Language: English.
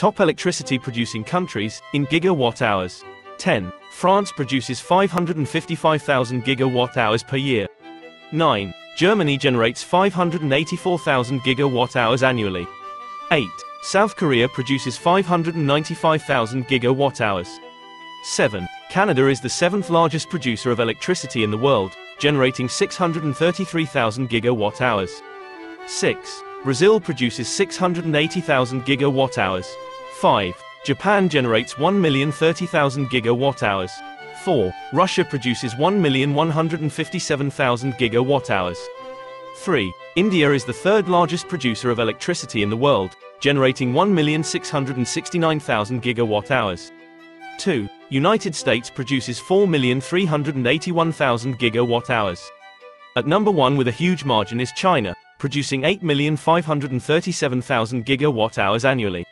Top electricity producing countries, in gigawatt hours. 10. France produces 555,000 gigawatt hours per year. 9. Germany generates 584,000 gigawatt hours annually. 8. South Korea produces 595,000 gigawatt hours. 7. Canada is the seventh largest producer of electricity in the world, generating 633,000 gigawatt hours. 6. Brazil produces 680,000 gigawatt hours. 5. Japan generates 1,030,000 gigawatt hours. 4. Russia produces 1,157,000 gigawatt hours. 3. India is the third largest producer of electricity in the world, generating 1,669,000 gigawatt hours. 2. United States produces 4,381,000 gigawatt hours. At number 1 with a huge margin is China, producing 8,537,000 gigawatt hours annually.